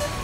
you